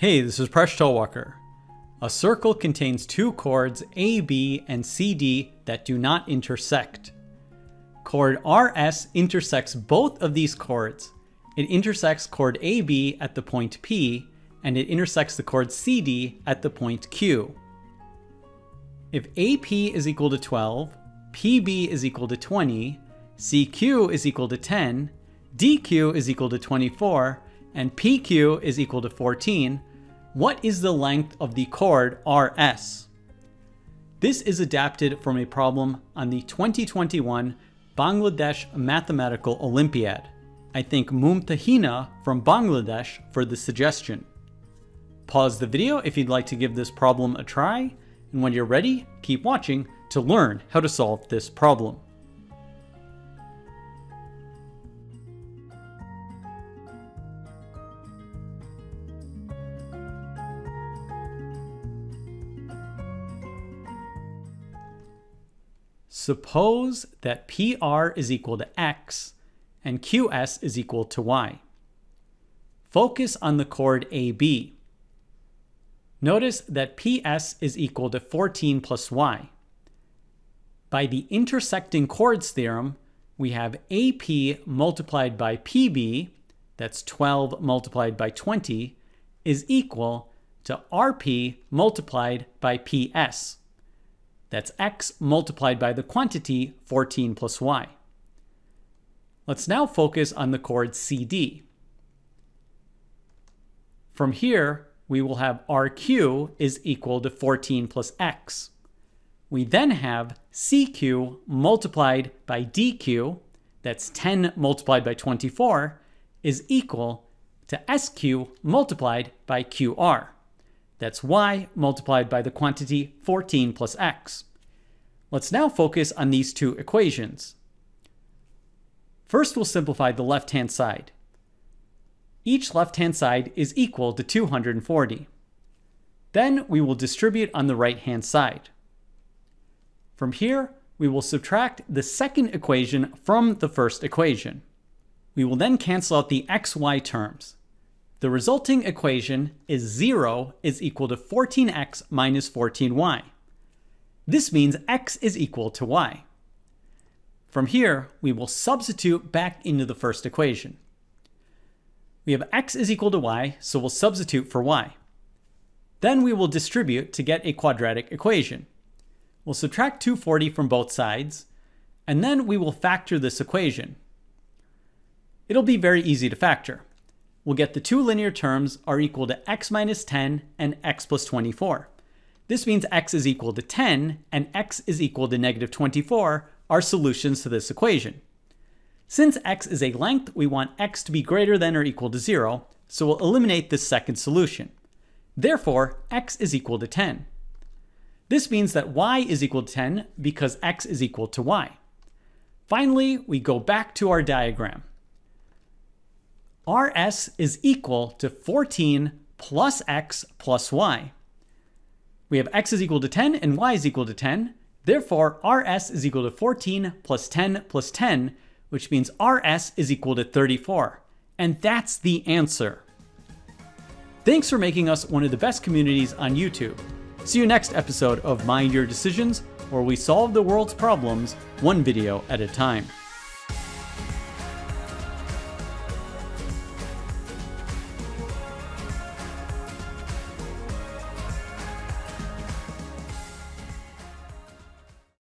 Hey, this is Presh Talwalkar. A circle contains two chords AB and CD that do not intersect. Chord RS intersects both of these chords. It intersects chord AB at the point P, and it intersects the chord CD at the point Q. If AP is equal to 12, PB is equal to 20, CQ is equal to 10, DQ is equal to 24, and PQ is equal to 14, what is the length of the chord RS? This is adapted from a problem on the 2021 Bangladesh Mathematical Olympiad. I thank Mumtahina from Bangladesh for the suggestion. Pause the video if you'd like to give this problem a try, and when you're ready, keep watching to learn how to solve this problem. Suppose that PR is equal to X and QS is equal to Y. Focus on the chord AB. Notice that PS is equal to 14 plus Y. By the intersecting chords theorem, we have AP multiplied by PB, that's 12 multiplied by 20, is equal to RP multiplied by PS. That's x multiplied by the quantity 14 plus y. Let's now focus on the chord CD. From here, we will have RQ is equal to 14 plus x. We then have CQ multiplied by DQ, that's 10 multiplied by 24, is equal to SQ multiplied by QR. That's y multiplied by the quantity 14 plus x. Let's now focus on these two equations. First, we'll simplify the left-hand side. Each left-hand side is equal to 240. Then we will distribute on the right-hand side. From here, we will subtract the second equation from the first equation. We will then cancel out the xy terms. The resulting equation is 0 is equal to 14x minus 14y. This means x is equal to y. From here, we will substitute back into the first equation. We have x is equal to y, so we'll substitute for y. Then we will distribute to get a quadratic equation. We'll subtract 240 from both sides, and then we will factor this equation. It'll be very easy to factor we'll get the two linear terms are equal to x minus 10 and x plus 24. This means x is equal to 10 and x is equal to negative 24 are solutions to this equation. Since x is a length, we want x to be greater than or equal to 0, so we'll eliminate this second solution. Therefore, x is equal to 10. This means that y is equal to 10 because x is equal to y. Finally, we go back to our diagram. RS is equal to 14 plus x plus y. We have x is equal to 10 and y is equal to 10. Therefore, RS is equal to 14 plus 10 plus 10, which means RS is equal to 34. And that's the answer. Thanks for making us one of the best communities on YouTube. See you next episode of Mind Your Decisions, where we solve the world's problems one video at a time.